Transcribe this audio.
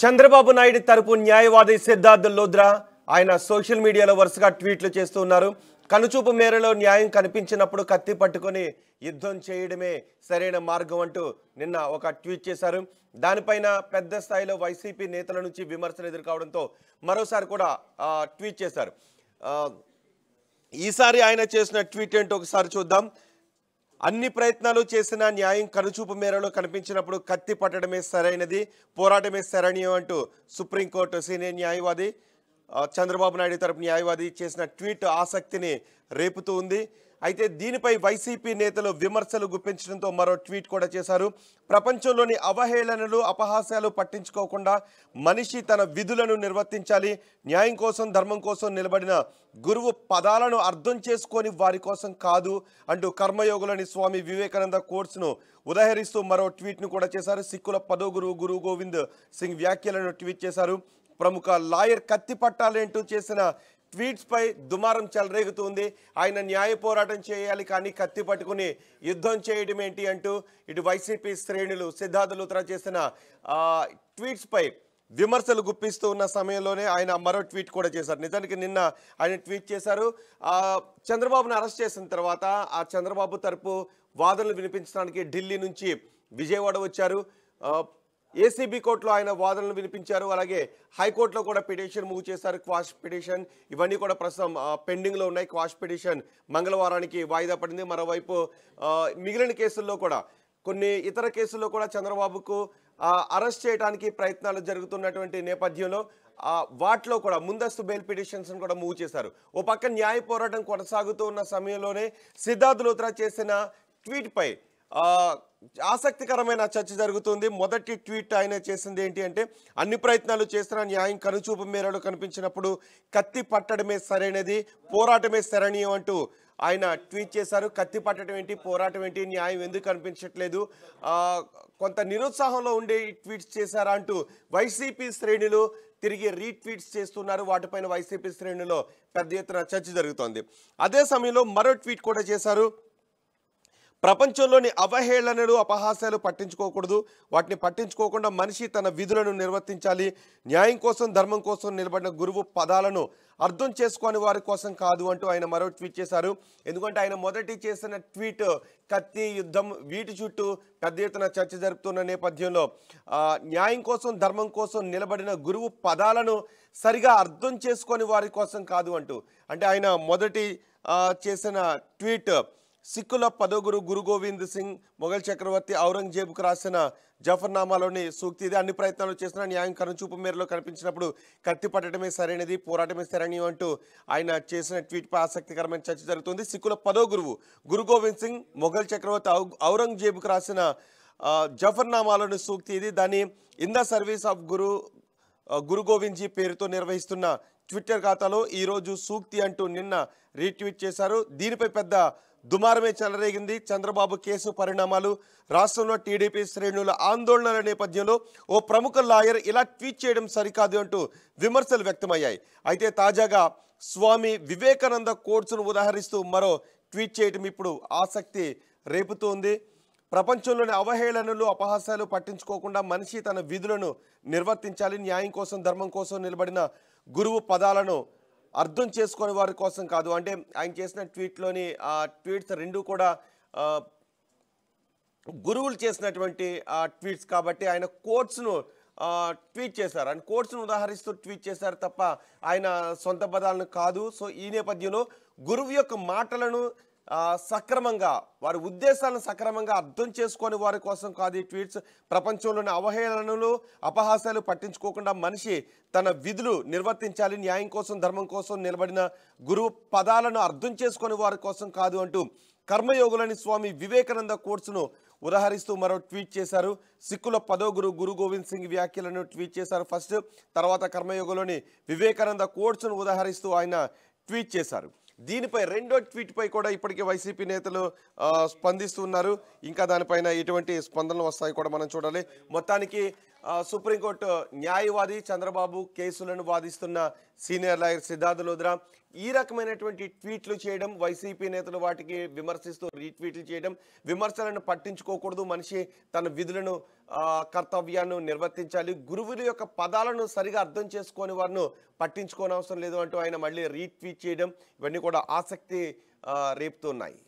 చంద్రబాబు నాయుడు తరపు న్యాయవాది సిద్ధార్థ్ లోద్రా ఆయన సోషల్ మీడియాలో వరుసగా ట్వీట్లు చేస్తూ ఉన్నారు. కనుచూపు మేరలో న్యాయం కనిపించినప్పుడు కత్తి పట్టుకొని యుద్ధం చేయడమే సరైన మార్గం అంటూ నిన్న ఒక ట్వీట్ చేశారు. దానిపైన పెద్ద స్థాయిలో వైసీపీ నేతల నుంచి విమర్శలు ఎదుర్కోవడంతో మరోసారి కూడా ట్వీట్ చేశారు. ఈసారి ఆయన చేసిన ట్వీట్ ఏంటో ఒకసారి చూద్దాం. అన్ని ప్రయత్నాలు చేసిన న్యాయం కనుచూపు మేరలో కనిపించినప్పుడు కత్తి పట్టడమే సరైనది పోరాటమే శరణ్యం అంటూ సుప్రీంకోర్టు సీనియర్ న్యాయవాది చంద్రబాబు నాయుడు తరపు న్యాయవాది చేసిన ట్వీట్ ఆసక్తిని రేపుతూ ఉంది. అయితే దీనిపై వైసీపీ నేతలు విమర్శలు గుప్పించడంతో మరో ట్వీట్ కూడా చేశారు. ప్రపంచంలోని అవహేళనలు అపహాస్యాలు పట్టించుకోకుండా మనిషి తన విధులను నిర్వర్తించాలి. న్యాయం కోసం ధర్మం కోసం నిలబడిన గురువు పదాలను అర్థం చేసుకొని వారి కోసం కాదు అంటూ కర్మయోగులని స్వామి వివేకానంద కోర్సును ఉదహరిస్తూ మరో ట్వీట్ను కూడా చేశారు. సిక్కుల పదో గురువు గురు గోవింద్ సింగ్ వ్యాఖ్యలను ట్వీట్ చేశారు. ప్రముఖ లాయర్ కత్తి పట్టాలేంటూ చేసిన ట్వీట్స్పై దుమారం చెలరేగుతుంది. ఆయన న్యాయ పోరాటం చేయాలి కానీ కత్తి పట్టుకుని యుద్ధం చేయడం ఏంటి అంటూ ఇటు వైసీపీ శ్రేణులు సిద్ధార్థ లూత్రా చేసిన ట్వీట్స్పై విమర్శలు గుప్పిస్తూ ఉన్న సమయంలోనే ఆయన మరో ట్వీట్ కూడా చేశారు. నిజానికి నిన్న ఆయన ట్వీట్ చేశారు. చంద్రబాబును అరెస్ట్ చేసిన తర్వాత ఆ చంద్రబాబు తరపు వాదనలు వినిపించడానికి ఢిల్లీ నుంచి విజయవాడ వచ్చారు. ఏసీబీ కోర్టులో ఆయన వాదనలు వినిపించారు. అలాగే హైకోర్టులో కూడా పిటిషన్ మూవ్ చేశారు. క్వాష్ పిటిషన్ ఇవన్నీ కూడా ప్రస్తుతం పెండింగ్లో ఉన్నాయి. క్వాష్ పిటిషన్ మంగళవారానికి వాయిదా పడింది. మరోవైపు మిగిలిన కేసుల్లో కూడా కొన్ని ఇతర కేసుల్లో కూడా చంద్రబాబుకు అరెస్ట్ చేయడానికి ప్రయత్నాలు జరుగుతున్నటువంటి నేపథ్యంలో వాటిలో కూడా ముందస్తు బెయిల్ పిటిషన్స్ కూడా మూవ్ చేశారు. ఓ పక్క న్యాయ పోరాటం కొనసాగుతూ ఉన్న సమయంలోనే సిద్ధార్థ్ లోత్రా చేసిన ట్వీట్పై ఆసక్తికరమైన చర్చ జరుగుతుంది. మొదటి ట్వీట్ ఆయన చేసింది ఏంటి అంటే అన్ని ప్రయత్నాలు చేస్తున్న న్యాయం కనుచూపు మేరలో కనిపించినప్పుడు కత్తి పట్టడమే సరైనది పోరాటమే శరణీయం అంటూ ఆయన ట్వీట్ చేశారు. కత్తి పట్టడం ఏంటి పోరాటం ఏంటి న్యాయం ఎందుకు కనిపించట్లేదు? కొంత నిరుత్సాహంలో ఉండే ట్వీట్స్ చేశారా? అంటూ వైసీపీ శ్రేణులు తిరిగి రీట్వీట్స్ చేస్తున్నారు. వాటిపైన వైసీపీ శ్రేణులో పెద్ద ఎత్తున చర్చ జరుగుతోంది. అదే సమయంలో మరో ట్వీట్ కూడా చేశారు. ప్రపంచంలోని అవహేళనలు అపహాస్యాలు పట్టించుకోకూడదు. వాటిని పట్టించుకోకుండా మనిషి తన విధులను నిర్వర్తించాలి. న్యాయం కోసం ధర్మం కోసం నిలబడిన గురువు పదాలను అర్థం చేసుకోని వారి కోసం కాదు అంటూ ఆయన మరో ట్వీట్ చేశారు. ఎందుకంటే ఆయన మొదటి చేసిన ట్వీట్ కత్తి యుద్ధం వీటి చుట్టూ పెద్ద ఎత్తున చర్చ జరుపుతున్న నేపథ్యంలో న్యాయం కోసం ధర్మం కోసం నిలబడిన గురువు పదాలను సరిగా అర్థం చేసుకొని వారి కోసం కాదు అంటూ. అంటే ఆయన మొదటి చేసిన ట్వీట్ సిక్కుల పదోగురు గురు గోవింద్ సింగ్ మొఘల్ చక్రవర్తి ఔరంగజేబుకు రాసిన జఫర్నామాలోని సూక్తి ఇది. అన్ని ప్రయత్నాలు చేసిన న్యాయం కనుచూపు మేరలో కనిపించినప్పుడు కత్తి పట్టడమే సరైనది పోరాటమే శరణ్యం అంటూ ఆయన చేసిన ట్వీట్పై ఆసక్తికరమైన చర్చ జరుగుతుంది. సిక్కుల పదో గురువు గురు గోవింద్ సింగ్ మొఘల్ చక్రవర్తి ఔ- ఔరంగజేబుకు రాసిన జఫర్నామాలోని సూక్తి ఇది. దాన్ని in the service of Guru Guru Govindji పేరుతో నిర్వహిస్తున్న ట్విట్టర్ ఖాతాలో ఈరోజు సూక్తి అంటూ నిన్న రీట్వీట్ చేశారు. దీనిపై పెద్ద దుమారమే చెలరేగింది. చంద్రబాబు కేసు పరిణామాలు రాష్ట్రంలో టీడీపీ శ్రేణుల ఆందోళనల నేపథ్యంలో ఓ ప్రముఖ లాయర్ ఇలా ట్వీట్ చేయడం సరికాదు అంటూ విమర్శలు వ్యక్తమయ్యాయి. అయితే తాజాగా స్వామి వివేకానంద కోర్సును ఉదాహరిస్తూ మరో ట్వీట్ చేయడం ఇప్పుడు ఆసక్తి రేపుతోంది. ప్రపంచంలోని అవహేళనలు అపహాసాలు పట్టించుకోకుండా మనిషి తన విధులను నిర్వర్తించాలి న్యాయం కోసం ధర్మం కోసం నిలబడిన గురువు పదాలను అర్థం చేసుకునే వారి కోసం కాదు. అంటే ఆయన చేసిన ట్వీట్లోని ఆ ట్వీట్స్ రెండు కూడా గురువులు చేసినటువంటి ఆ ట్వీట్స్ కాబట్టి ఆయన కోట్స్ను ట్వీట్ చేశారు. ఆయన కోట్స్ను ఉదాహరిస్తూ ట్వీట్ చేశారు తప్ప ఆయన సొంత పదాలను కాదు. సో ఈ నేపథ్యంలో గురువు యొక్క మాటలను సక్రమంగా వారి ఉద్దేశాలను సక్రమంగా అర్థం చేసుకొని వారి కోసం కాదు ఈ ట్వీట్స్ ప్రపంచంలోని అవహేళనలు అపహాసాలు పట్టించుకోకుండా మనిషి తన విధులు నిర్వర్తించాలి న్యాయం కోసం ధర్మం కోసం నిలబడిన గురువు పదాలను అర్థం చేసుకొని వారి కోసం కాదు అంటూ కర్మయోగులని స్వామి వివేకానంద కోర్సును ఉదహరిస్తూ మరో ట్వీట్ చేశారు. సిక్కుల పదో గురు గురు గోవింద్ సింగ్ వ్యాఖ్యలను ట్వీట్ చేశారు. ఫస్ట్ తర్వాత కర్మయోగులోని వివేకానంద కోర్సును ఉదహరిస్తూ ఆయన ట్వీట్ చేశారు. దీనిపై రెండో ట్వీట్పై కూడా ఇప్పటికే వైసీపీ నేతలు స్పందిస్తున్నారు ఇంకా దానిపైన ఎటువంటి స్పందనలు వస్తాయి కూడా మనం చూడాలి. మొత్తానికి సుప్రీంకోర్టు న్యాయవాది చంద్రబాబు కేసులను వాదిస్తున్న సీనియర్ లాయర్ సిద్ధార్థ లోద్రా ఈ రకమైనటువంటి ట్వీట్లు చేయడం వైసీపీ నేతలు వాటికి విమర్శిస్తూ రీట్వీట్లు చేయడం విమర్శలను పట్టించుకోకూడదు. మనిషి తన విధులను కర్తవ్యాన్ని నిర్వర్తించాలి. గురువుల యొక్క పదాలను సరిగా అర్థం చేసుకొని వారిని పట్టించుకోనవసరం లేదు అంటూ ఆయన మళ్ళీ రీట్వీట్ చేయడం ఇవన్నీ కూడా ఆసక్తి రేపుతున్నాయి.